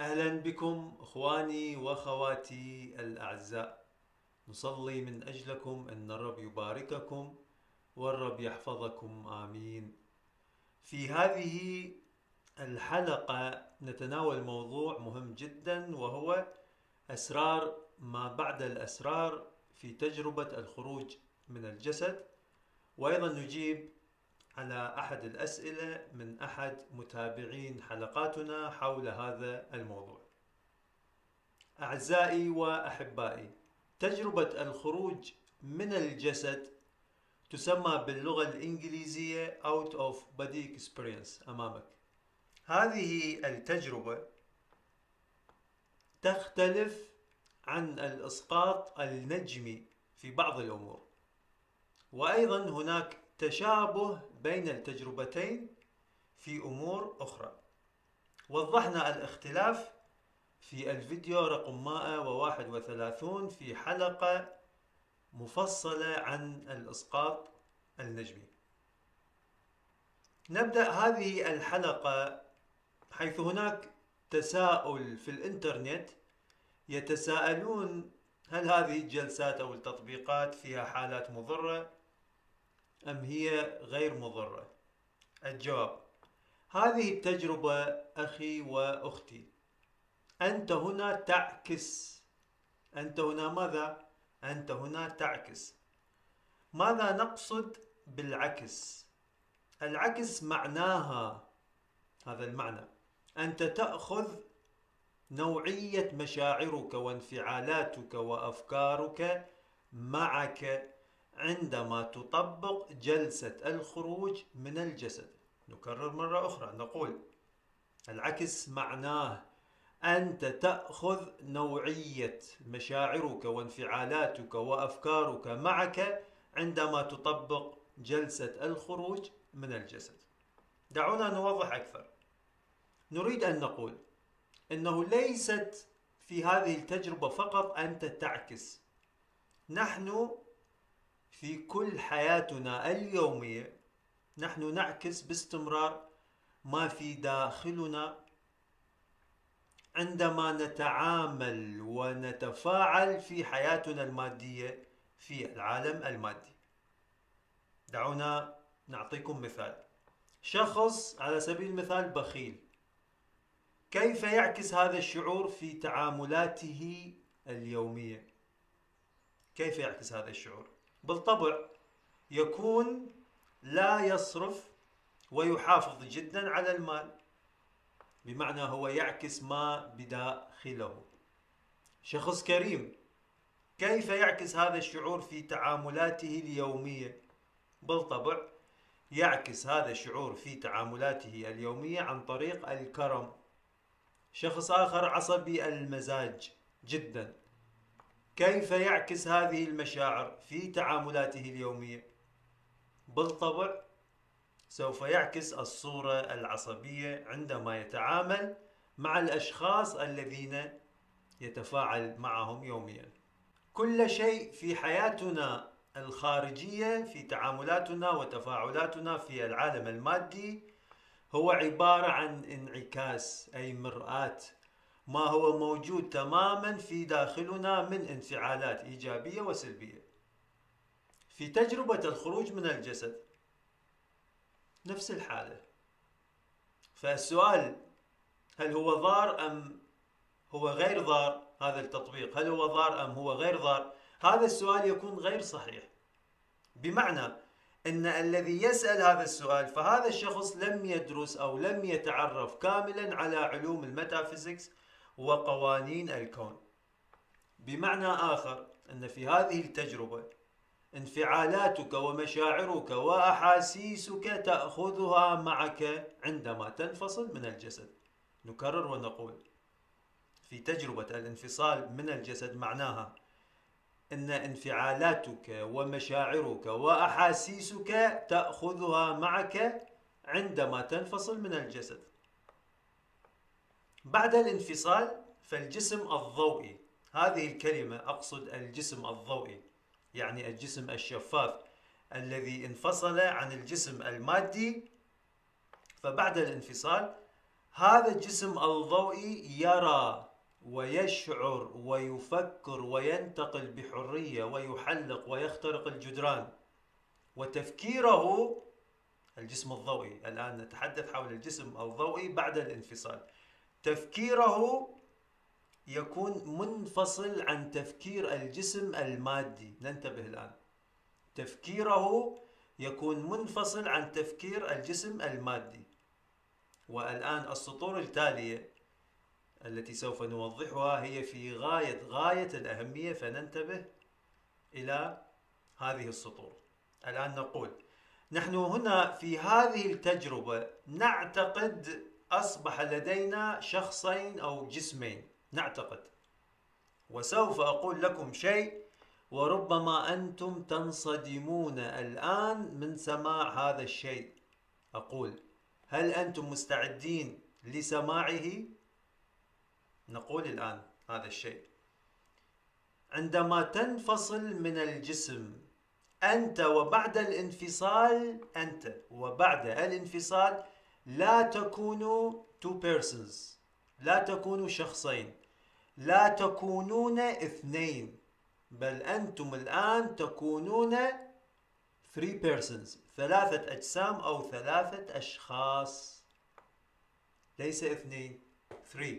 أهلا بكم إخواني وأخواتي الأعزاء. نصلي من أجلكم أن الرب يبارككم والرب يحفظكم. آمين. في هذه الحلقة نتناول موضوع مهم جدا وهو أسرار ما بعد الأسرار في تجربة الخروج من الجسد. وأيضا نجيب على أحد الأسئلة من أحد متابعين حلقاتنا حول هذا الموضوع. أعزائي وأحبائي، تجربة الخروج من الجسد تسمى باللغة الإنجليزية out of body experience أمامك. هذه التجربة تختلف عن الإسقاط النجمي في بعض الأمور. وأيضا هناك تشابه بين التجربتين في أمور أخرى. وضحنا الاختلاف في الفيديو رقم 131 في حلقة مفصلة عن الإسقاط النجمي. نبدأ هذه الحلقة حيث هناك تساؤل في الإنترنت يتساءلون هل هذه الجلسات أو التطبيقات فيها حالات مضرة أم هي غير مضرة؟ الجواب هذه التجربة أخي وأختي أنت هنا تعكس أنت هنا ماذا؟ أنت هنا تعكس ماذا نقصد بالعكس؟ العكس معناها هذا المعنى أنت تأخذ نوعية مشاعرك وانفعالاتك وأفكارك معك عندما تطبق جلسة الخروج من الجسد. نكرر مرة أخرى. نقول العكس معناه أنت تأخذ نوعية مشاعرك وانفعالاتك وأفكارك معك عندما تطبق جلسة الخروج من الجسد. دعونا نوضح أكثر. نريد أن نقول أنه ليست في هذه التجربة فقط أنت تعكس. نحن في كل حياتنا اليومية نحن نعكس باستمرار ما في داخلنا عندما نتعامل ونتفاعل في حياتنا المادية في العالم المادي. دعونا نعطيكم مثال. شخص على سبيل المثال بخيل. كيف يعكس هذا الشعور في تعاملاته اليومية؟ كيف يعكس هذا الشعور؟ بالطبع يكون لا يصرف ويحافظ جدا على المال بمعنى هو يعكس ما بداخله. شخص كريم كيف يعكس هذا الشعور في تعاملاته اليومية؟ بالطبع يعكس هذا الشعور في تعاملاته اليومية عن طريق الكرم. شخص آخر عصبي المزاج جدا. كيف يعكس هذه المشاعر في تعاملاته اليومية؟ بالطبع سوف يعكس الصورة العصبية عندما يتعامل مع الأشخاص الذين يتفاعل معهم يوميا. كل شيء في حياتنا الخارجية في تعاملاتنا وتفاعلاتنا في العالم المادي هو عبارة عن انعكاس أي مرآة ما هو موجود تماما في داخلنا من انفعالات إيجابية وسلبية. في تجربة الخروج من الجسد نفس الحالة. فالسؤال هل هو ضار أم هو غير ضار هذا التطبيق؟ هل هو ضار أم هو غير ضار؟ هذا السؤال يكون غير صحيح. بمعنى إن الذي يسأل هذا السؤال فهذا الشخص لم يدرس أو لم يتعرف كاملا على علوم الميتافيزيكس وقوانين الكون. بمعنى آخر أن في هذه التجربة انفعالاتك ومشاعرك وأحاسيسك تأخذها معك عندما تنفصل من الجسد. نكرر ونقول في تجربة الانفصال من الجسد معناها أن انفعالاتك ومشاعرك وأحاسيسك تأخذها معك عندما تنفصل من الجسد. بعد الانفصال فالجسم الضوئي. هذه الكلمة أقصد الجسم الضوئي يعني الجسم الشفاف الذي انفصل عن الجسم المادي. فبعد الانفصال هذا الجسم الضوئي يرى ويشعر ويفكر وينتقل بحرية ويحلق ويخترق الجدران. وتفكيره الجسم الضوئي. الآن نتحدث حول الجسم الضوئي بعد الانفصال. تفكيره يكون منفصل عن تفكير الجسم المادي. ننتبه الآن. تفكيره يكون منفصل عن تفكير الجسم المادي. والآن السطور التالية التي سوف نوضحها هي في غاية غاية الأهمية فننتبه إلى هذه السطور. الآن نقول نحن هنا في هذه التجربة نعتقد أصبح لدينا شخصين أو جسمين نعتقد. وسوف أقول لكم شيء وربما أنتم تنصدمون الآن من سماع هذا الشيء. أقول هل أنتم مستعدين لسماعه؟ نقول الآن هذا الشيء. عندما تنفصل من الجسم أنت وبعد الانفصال أنت وبعد الانفصال لا تكونوا two persons. لا تكونوا شخصين. لا تكونون اثنين. بل أنتم الآن تكونون three persons. ثلاثة أجسام أو ثلاثة أشخاص. ليس اثنين three.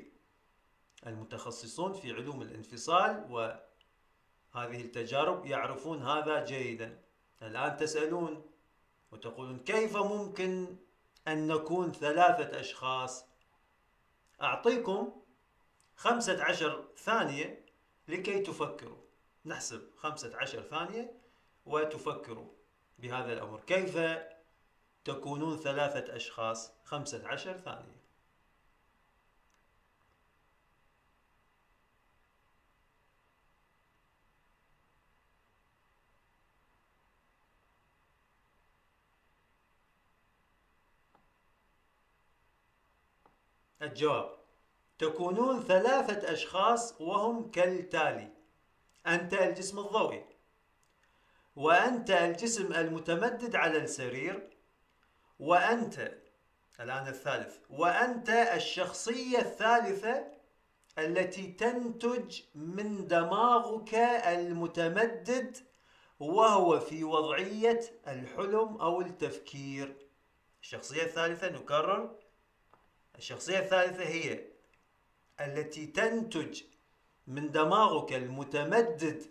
المتخصصون في علوم الانفصال وهذه التجارب يعرفون هذا جيدا. الآن تسألون وتقولون كيف ممكن أن نكون ثلاثة أشخاص. أعطيكم خمسة عشر ثانية لكي تفكروا. نحسب خمسة عشر ثانية وتفكروا بهذا الأمر. كيف تكونون ثلاثة أشخاص؟ خمسة عشر ثانية. الجواب. تكونون ثلاثة أشخاص وهم كالتالي. أنت الجسم الضوئي. وأنت الجسم المتمدد على السرير. وأنت الآن الثالث وأنت الشخصية الثالثة التي تنتج من دماغك المتمدد وهو في وضعية الحلم أو التفكير. الشخصية الثالثة نكرر. الشخصية الثالثة هي التي تنتج من دماغك المتمدد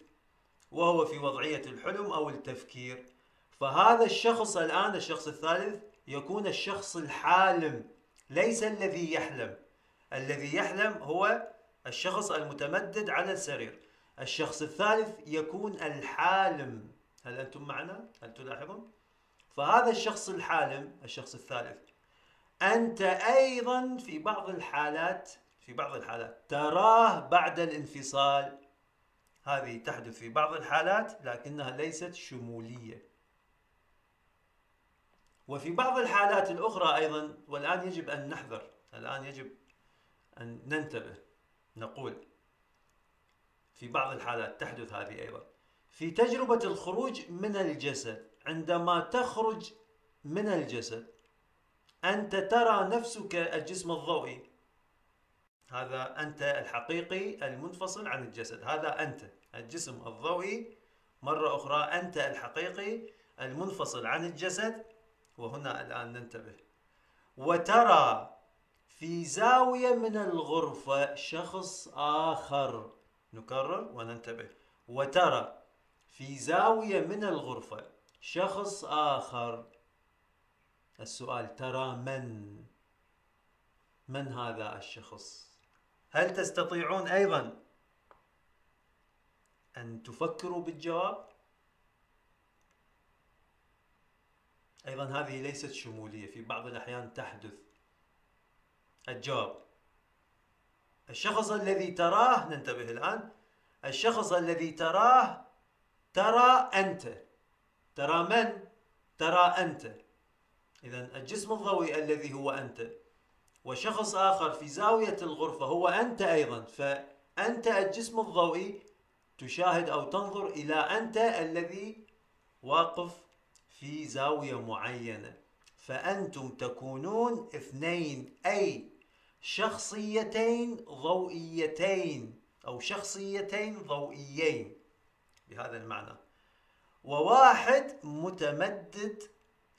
وهو في وضعية الحلم أو التفكير فهذا الشخص الآن الشخص الثالث يكون الشخص الحالم ليس الذي يحلم الذي يحلم هو الشخص المتمدد على السرير الشخص الثالث يكون الحالم هل أنتم معنا؟ هل تلاحظون؟ فهذا الشخص الحالم الشخص الثالث أنت أيضا في بعض الحالات في بعض الحالات تراه بعد الانفصال. هذه تحدث في بعض الحالات لكنها ليست شمولية. وفي بعض الحالات الأخرى أيضا والآن يجب أن نحذر الآن يجب أن ننتبه نقول. في بعض الحالات تحدث هذه أيضا. في تجربة الخروج من الجسد عندما تخرج من الجسد أنت ترى نفسك الجسم الضوئي. هذا أنت الحقيقي المنفصل عن الجسد. هذا أنت الجسم الضوئي. مرة أخرى أنت الحقيقي المنفصل عن الجسد. وهنا الآن ننتبه. وترى في زاوية من الغرفة شخص آخر. نكرر وننتبه. وترى في زاوية من الغرفة شخص آخر. السؤال ترى من من هذا الشخص؟ هل تستطيعون أيضا أن تفكروا بالجواب؟ أيضا هذه ليست شمولية في بعض الأحيان تحدث الجواب. الشخص الذي تراه ننتبه الآن الشخص الذي تراه ترى أنت. ترى من؟ ترى أنت. اذا الجسم الضوئي الذي هو أنت وشخص آخر في زاوية الغرفة هو أنت أيضا فأنت الجسم الضوئي تشاهد أو تنظر إلى أنت الذي واقف في زاوية معينة. فأنتم تكونون اثنين أي شخصيتين ضوئيتين أو شخصيتين ضوئيين بهذا المعنى. وواحد متمدد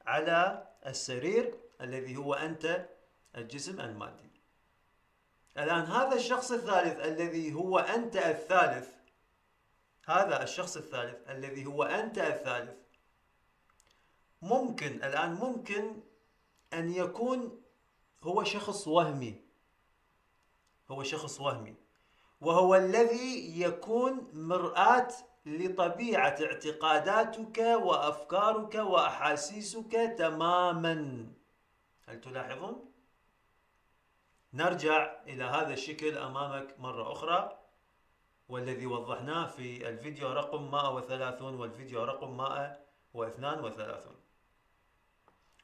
على السرير الذي هو أنت الجسم المادي. الآن هذا الشخص الثالث الذي هو أنت الثالث هذا الشخص الثالث الذي هو أنت الثالث ممكن الآن ممكن أن يكون هو شخص وهمي. هو شخص وهمي. وهو الذي يكون مرآة لطبيعة اعتقاداتك وأفكارك وأحاسيسك تماما. هل تلاحظون؟ نرجع إلى هذا الشكل أمامك مرة أخرى. والذي وضحناه في الفيديو رقم 130 والفيديو رقم 132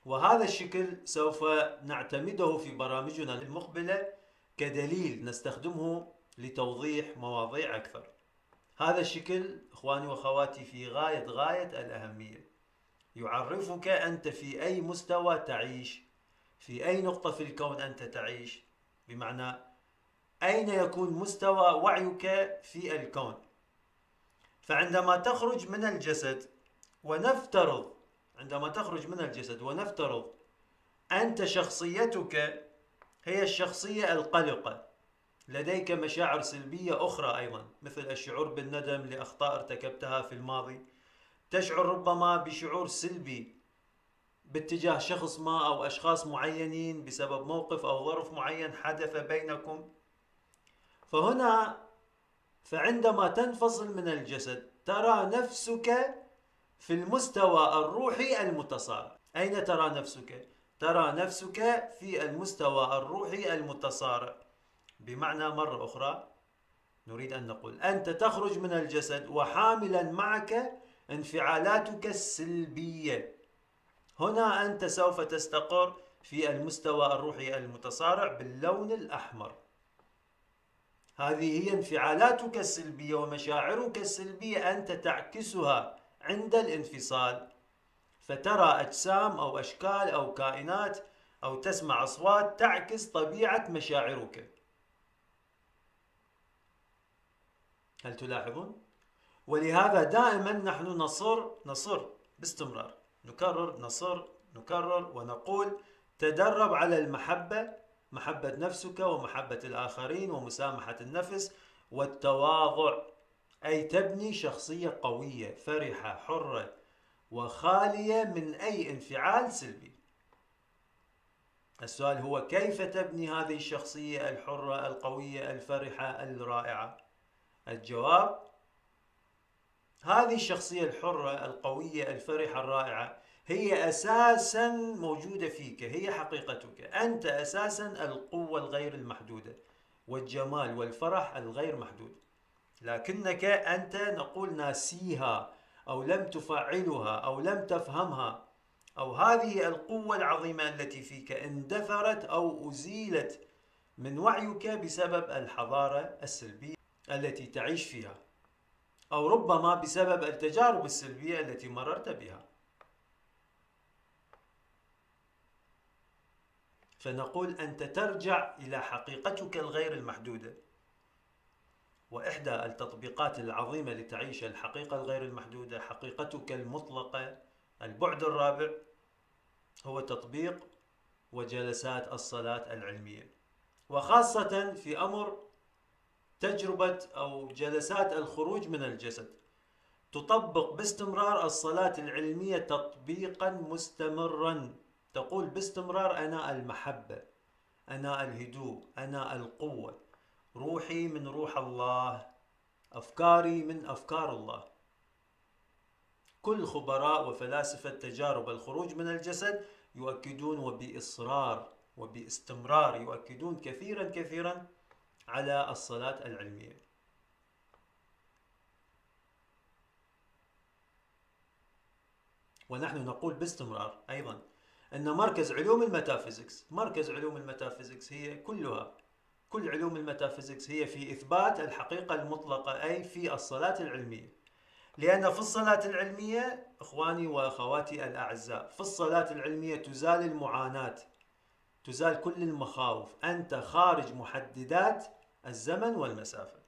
وهذا الشكل سوف نعتمده في برامجنا المقبلة كدليل نستخدمه لتوضيح مواضيع أكثر. هذا الشكل إخواني وأخواتي في غاية غاية الأهمية. يعرفك أنت في أي مستوى تعيش في أي نقطة في الكون أنت تعيش. بمعنى أين يكون مستوى وعيك في الكون؟ فعندما تخرج من الجسد ونفترض عندما تخرج من الجسد ونفترض أنت شخصيتك هي الشخصية القلقة. لديك مشاعر سلبية أخرى أيضا مثل الشعور بالندم لأخطاء ارتكبتها في الماضي. تشعر ربما بشعور سلبي باتجاه شخص ما أو أشخاص معينين بسبب موقف أو ظرف معين حدث بينكم. فهنا فعندما تنفصل من الجسد ترى نفسك في المستوى الروحي المتصارع أين ترى نفسك؟ ترى نفسك في المستوى الروحي المتصارع. بمعنى مرة أخرى نريد أن نقول أنت تخرج من الجسد وحاملا معك انفعالاتك السلبية. هنا أنت سوف تستقر في المستوى الروحي المتصارع باللون الأحمر. هذه هي انفعالاتك السلبية ومشاعرك السلبية أنت تعكسها عند الانفصال. فترى أجسام أو أشكال أو كائنات أو تسمع أصوات تعكس طبيعة مشاعرك. هل تلاحظون؟ ولهذا دائما نحن نصر نصر باستمرار نكرر نصر نكرر ونقول تدرب على المحبة محبة نفسك ومحبة الآخرين ومسامحة النفس والتواضع. أي تبني شخصية قوية فرحة حرة وخالية من أي انفعال سلبي. السؤال هو كيف تبني هذه الشخصية الحرة القوية الفرحة الرائعة؟ الجواب هذه الشخصية الحرة القوية الفرحة الرائعة هي أساسا موجودة فيك هي حقيقتك. أنت أساسا القوة الغير المحدودة والجمال والفرح الغير محدود. لكنك أنت نقول ناسيها أو لم تفعلها أو لم تفهمها أو هذه القوة العظيمة التي فيك اندثرت أو أزيلت من وعيك بسبب الحضارة السلبية. التي تعيش فيها أو ربما بسبب التجارب السلبية التي مررت بها. فنقول أنت ترجع إلى حقيقتك الغير المحدودة وإحدى التطبيقات العظيمة لتعيش الحقيقة الغير المحدودة حقيقتك المطلقة البعد الرابع هو تطبيق وجلسات الصلاة العلمية. وخاصة في أمر تجربة أو جلسات الخروج من الجسد. تطبق باستمرار الصلاة العلمية تطبيقا مستمرا. تقول باستمرار أنا المحبة أنا الهدوء أنا القوة. روحي من روح الله أفكاري من أفكار الله. كل خبراء وفلاسفة تجارب الخروج من الجسد يؤكدون وبإصرار وباستمرار يؤكدون كثيرا كثيرا على الصلاة العلمية. ونحن نقول باستمرار أيضا أن مركز علوم ال metaphysics مركز علوم ال metaphysics هي كلها كل علوم ال metaphysics هي في إثبات الحقيقة المطلقة أي في الصلاة العلمية. لأن في الصلاة العلمية إخواني وأخواتي الأعزاء في الصلاة العلمية تزال المعاناة تزال كل المخاوف. أنت خارج محددات الزمن والمسافة.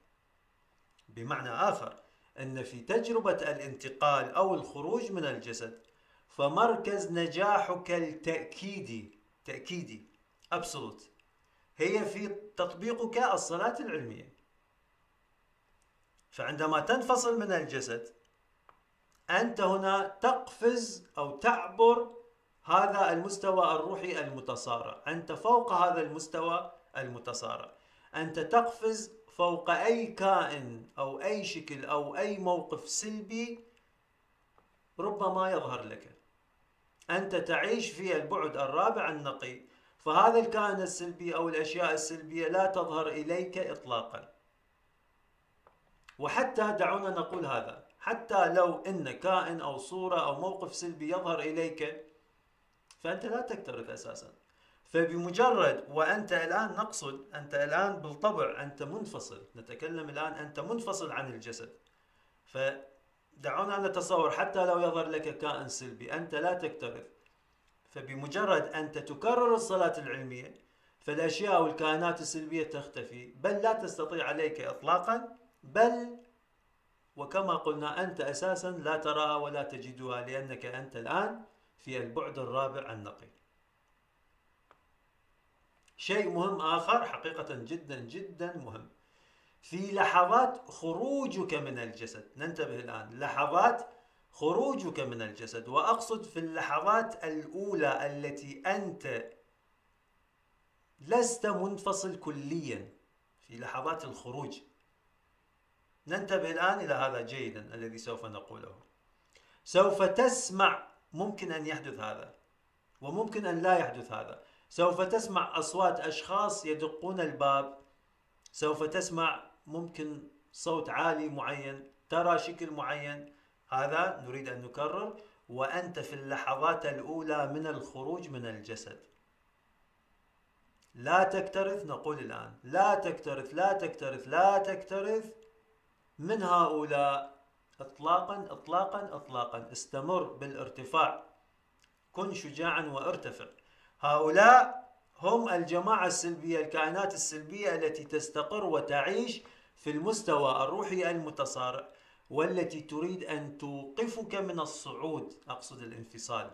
بمعنى آخر أن في تجربة الانتقال أو الخروج من الجسد فمركز نجاحك التأكيدي تأكيدي absolute هي في تطبيقك الصلاة العلمية. فعندما تنفصل من الجسد أنت هنا تقفز أو تعبر هذا المستوى الروحي المتصارع. أنت فوق هذا المستوى المتصارع. أنت تقفز فوق أي كائن أو أي شكل أو أي موقف سلبي ربما يظهر لك. أنت تعيش في البعد الرابع النقي. فهذا الكائن السلبي أو الأشياء السلبية لا تظهر إليك إطلاقا. وحتى دعونا نقول هذا. حتى لو إن كائن أو صورة أو موقف سلبي يظهر إليك فأنت لا تكترث أساسا. فبمجرد وأنت الآن نقصد أنت الآن بالطبع أنت منفصل. نتكلم الآن أنت منفصل عن الجسد. فدعونا نتصور حتى لو يظهر لك كائن سلبي أنت لا تكترث. فبمجرد انت تكرر الصلاة العلمية فالأشياء والكائنات السلبية تختفي. بل لا تستطيع عليك اطلاقا. بل وكما قلنا أنت أساسا لا تراها ولا تجدها لأنك أنت الآن في البعد الرابع النقي. شيء مهم آخر حقيقة جدا جدا مهم. في لحظات خروجك من الجسد ننتبه الآن لحظات خروجك من الجسد. وأقصد في اللحظات الأولى التي أنت لست منفصل كليا في لحظات الخروج. ننتبه الآن إلى هذا جيدا الذي سوف نقوله. سوف تسمع ممكن أن يحدث هذا وممكن أن لا يحدث هذا. سوف تسمع أصوات أشخاص يدقون الباب سوف تسمع ممكن صوت عالي معين ترى شكل معين. هذا نريد أن نكرر وأنت في اللحظات الأولى من الخروج من الجسد. لا تكترث نقول الآن. لا تكترث لا تكترث لا تكترث من هؤلاء اطلاقا اطلاقا اطلاقا. استمر بالارتفاع. كن شجاعا وارتفع. هؤلاء هم الجماعة السلبية الكائنات السلبية التي تستقر وتعيش في المستوى الروحي المتصارع والتي تريد أن توقفك من الصعود أقصد الانفصال.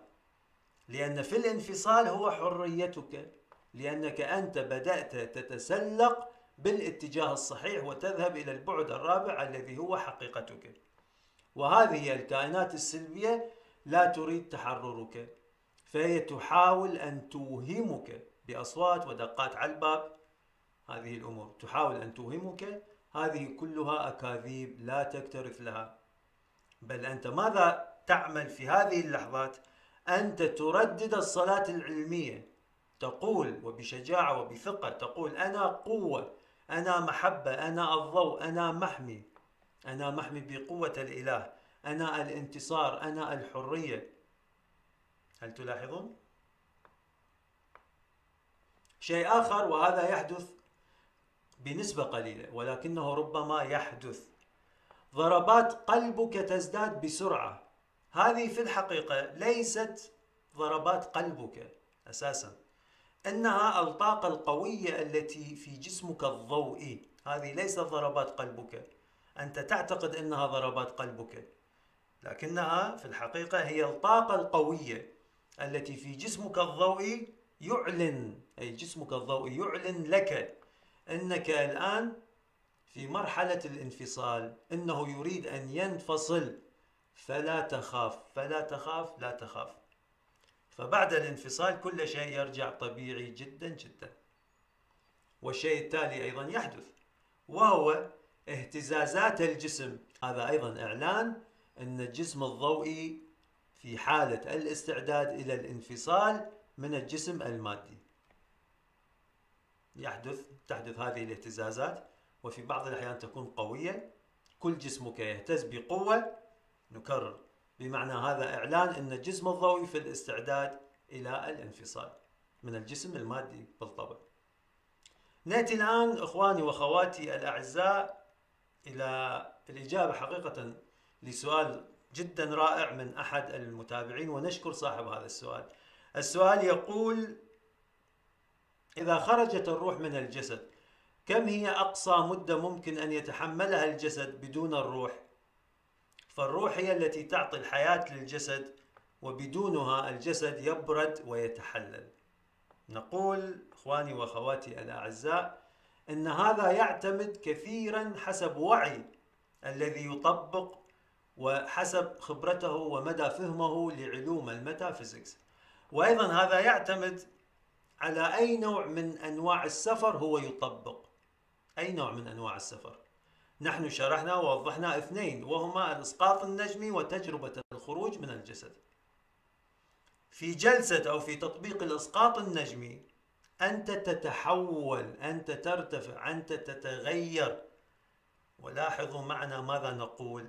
لأن في الانفصال هو حريتك لأنك أنت بدأت تتسلق بالاتجاه الصحيح وتذهب إلى البعد الرابع الذي هو حقيقتك. وهذه الكائنات السلبية لا تريد تحررك فهي تحاول أن توهمك بأصوات ودقات على الباب. هذه الأمور تحاول أن توهمك هذه كلها أكاذيب لا تكترث لها. بل أنت ماذا تعمل في هذه اللحظات؟ أنت تردد الصلاة العلمية. تقول وبشجاعة وبثقة تقول أنا قوة أنا محبة أنا الضوء أنا محمي. أنا محمي بقوة الإله. أنا الانتصار. أنا الحرية. هل تلاحظون؟ شيء آخر وهذا يحدث بنسبة قليلة ولكنه ربما يحدث. ضربات قلبك تزداد بسرعة. هذه في الحقيقة ليست ضربات قلبك أساساً. إنها الطاقه القوية التي في جسمك الضوئي. هذه ليست ضربات قلبك. أنت تعتقد إنها ضربات قلبك. لكنها في الحقيقة هي الطاقة القوية التي في جسمك الضوئي يعلن أي جسمك الضوئي يعلن لك إنك الآن في مرحلة الانفصال إنه يريد أن ينفصل. فلا تخاف فلا تخاف لا تخاف. فبعد الانفصال كل شيء يرجع طبيعي جدا جدا. والشيء التالي أيضا يحدث وهو اهتزازات الجسم. هذا أيضا إعلان أن الجسم الضوئي في حالة الاستعداد إلى الانفصال من الجسم المادي. يحدث تحدث هذه الاهتزازات وفي بعض الأحيان تكون قوية. كل جسمك يهتز بقوة. نكرر بمعنى هذا إعلان أن الجسم الضوئي في الاستعداد إلى الانفصال من الجسم المادي بالطبع. نأتي الآن إخواني وأخواتي الأعزاء إلى الإجابة حقيقة لسؤال جدا رائع من أحد المتابعين ونشكر صاحب هذا السؤال. السؤال يقول إذا خرجت الروح من الجسد كم هي أقصى مدة ممكن أن يتحملها الجسد بدون الروح؟ فالروح هي التي تعطي الحياة للجسد وبدونها الجسد يبرد ويتحلل. نقول إخواني وأخواتي الأعزاء إن هذا يعتمد كثيرا حسب وعي الذي يطبق وحسب خبرته ومدى فهمه لعلوم الميتافيزيكس. وأيضا هذا يعتمد على أي نوع من أنواع السفر هو يطبق. أي نوع من أنواع السفر. نحن شرحنا ووضحنا اثنين وهما الإسقاط النجمي وتجربة الخروج من الجسد. في جلسة أو في تطبيق الإسقاط النجمي أنت تتحول أنت ترتفع أنت تتغير. ولاحظوا معنا ماذا نقول؟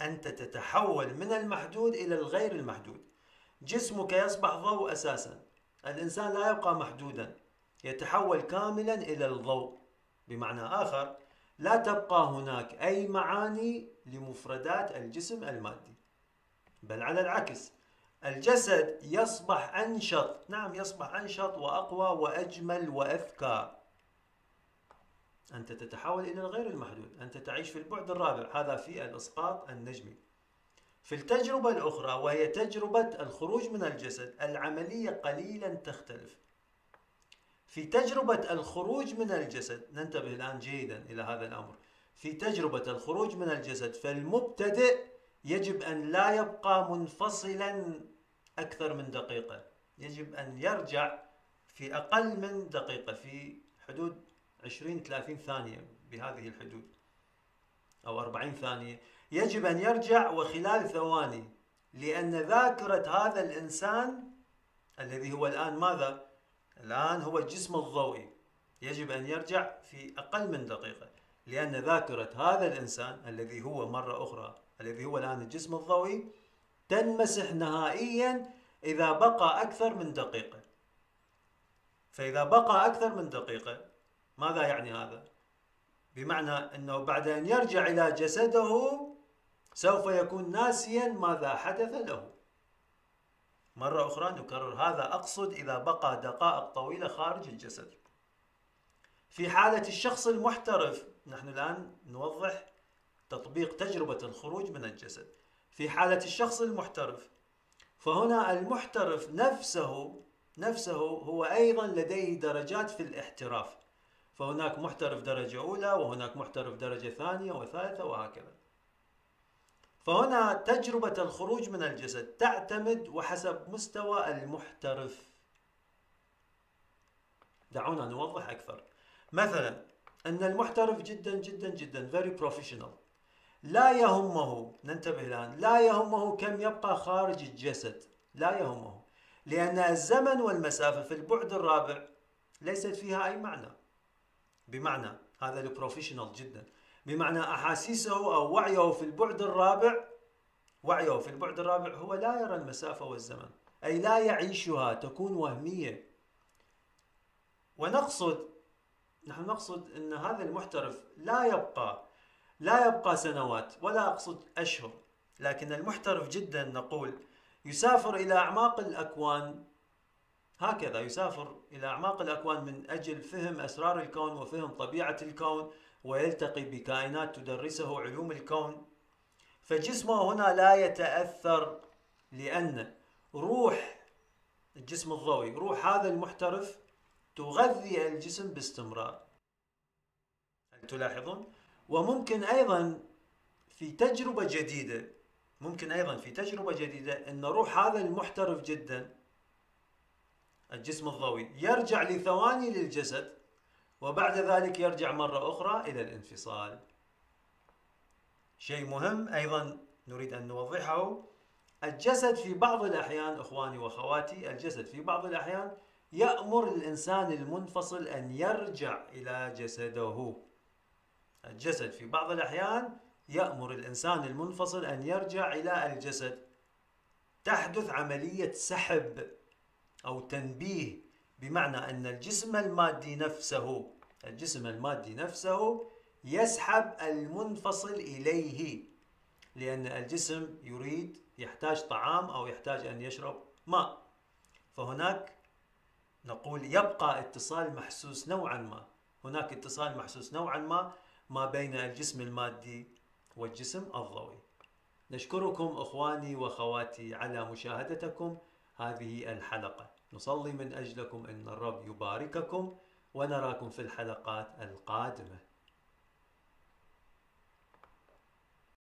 أنت تتحول من المحدود إلى الغير المحدود. جسمك يصبح ضوء أساسا. الإنسان لا يبقى محدودا. يتحول كاملا إلى الضوء. بمعنى آخر لا تبقى هناك أي معاني لمفردات الجسم المادي. بل على العكس الجسد يصبح أنشط. نعم يصبح أنشط وأقوى وأجمل وأذكى. أنت تتحول إلى الغير المحدود. أنت تعيش في البعد الرابع. هذا في الإسقاط النجمي. في التجربة الأخرى وهي تجربة الخروج من الجسد العملية قليلا تختلف. في تجربة الخروج من الجسد ننتبه الآن جيدا إلى هذا الأمر. في تجربة الخروج من الجسد فالمبتدئ يجب أن لا يبقى منفصلا أكثر من دقيقة. يجب أن يرجع في أقل من دقيقة في حدود 20 30 ثانية بهذه الحدود أو 40 ثانية. يجب أن يرجع وخلال ثواني لأن ذاكرة هذا الإنسان الذي هو الآن ماذا؟ الآن هو الجسم الضوئي. يجب أن يرجع في أقل من دقيقة لأن ذاكرة هذا الإنسان الذي هو مرة أخرى الذي هو الآن الجسم الضوئي تنمسح نهائيا إذا بقى أكثر من دقيقة. فإذا بقى أكثر من دقيقة ماذا يعني هذا؟ بمعنى أنه بعد أن يرجع إلى جسده سوف يكون ناسيا ماذا حدث له. مرة أخرى نكرر هذا أقصد إذا بقى دقائق طويلة خارج الجسد. في حالة الشخص المحترف نحن الآن نوضح تطبيق تجربة الخروج من الجسد. في حالة الشخص المحترف فهنا المحترف نفسه نفسه هو أيضا لديه درجات في الاحتراف. فهناك محترف درجة أولى وهناك محترف درجة ثانية وثالثة وهكذا. فهنا تجربة الخروج من الجسد تعتمد وحسب مستوى المحترف. دعونا نوضح أكثر. مثلا أن المحترف جدا جدا جدا very professional. لا يهمه ننتبه الآن لا يهمه كم يبقى خارج الجسد لا يهمه لأن الزمن والمسافة في البعد الرابع ليست فيها أي معنى. بمعنى هذا البروفيشنال جدا. بمعنى أحاسيسه أو وعيه في البعد الرابع وعيه في البعد الرابع هو لا يرى المسافة والزمن أي لا يعيشها تكون وهمية. ونقصد نحن نقصد أن هذا المحترف لا يبقى لا يبقى سنوات ولا أقصد أشهر لكن المحترف جدا نقول يسافر إلى أعماق الأكوان. هكذا يسافر إلى أعماق الأكوان من أجل فهم أسرار الكون وفهم طبيعة الكون ويلتقي بكائنات تدرسه علوم الكون. فجسمه هنا لا يتأثر لأن روح الجسم الضوئي روح هذا المحترف تغذي الجسم باستمرار. هل تلاحظون؟ وممكن أيضا في تجربة جديدة ممكن أيضا في تجربة جديدة أن روح هذا المحترف جدا الجسم الضوئي يرجع لثواني للجسد وبعد ذلك يرجع مرة أخرى إلى الانفصال. شيء مهم أيضا نريد أن نوضحه الجسد في بعض الأحيان إخواني وأخواتي الجسد في بعض الأحيان يأمر الإنسان المنفصل أن يرجع إلى جسده. الجسد. في بعض الأحيان يأمر الإنسان المنفصل أن يرجع إلى الجسد. تحدث عملية سحب أو تنبيه بمعنى أن الجسم المادي نفسه الجسم المادي نفسه يسحب المنفصل إليه لأن الجسم يريد يحتاج طعام أو يحتاج أن يشرب ماء. فهناك نقول يبقى اتصال محسوس نوعا ما. هناك اتصال محسوس نوعا ما ما بين الجسم المادي والجسم الضوئي. نشكركم إخواني وأخواتي على مشاهدتكم. هذه الحلقة. نصلي من أجلكم إن الرب يبارككم ونراكم في الحلقات القادمة.